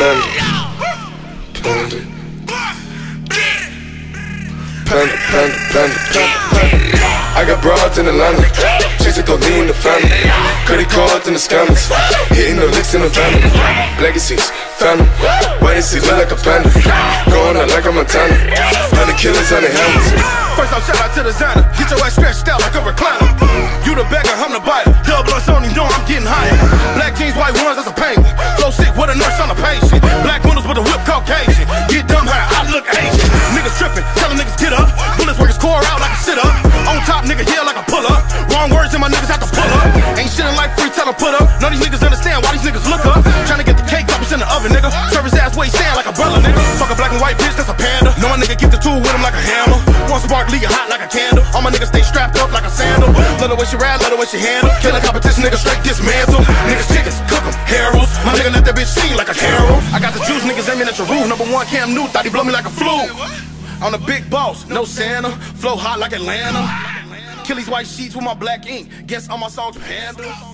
panda. Panda. Panda, panda, panda, panda. I got broads in Atlanta, chasing codeine in the family. Credit cards in the scammers, hitting the licks in the family. Legacies, family, why is he look like a panda? Going out like a Montana, honey killers, honey hammers. First off, shout out to the Zana. Get your ass stretched out like a recliner. You the beggar, I'm the buyer. Double on you know I'm getting higher. Black jeans, white ones, that's a pain. Flow sick with a nurse on a patient. Sit up. On top, nigga yell like a pull up. Wrong words and my niggas have to pull up. Ain't shit in life free, tell them put up. None of these niggas understand why these niggas look up. Trying to get the cake up, it's in the oven, nigga. Service ass way stand like a brother, nigga. Fuck a black and white bitch, that's a panda. Know a nigga get the tool with him like a hammer. One spark, leave hot like a candle. All my niggas stay strapped up like a sandal. Let her way she ride, let her way she handle. Kill a competition, nigga straight dismantle. Niggas chickens, cook 'em, heralds. My nigga let that bitch sing like a carol. I got the juice, niggas aiming at your roof. Number one, Cam Newton, thought he blow me like a flu. I'm the big boss, no Santa. Flow hot like Atlanta. Kill these white sheets with my black ink. Guess all my songs panda. Panda, panda.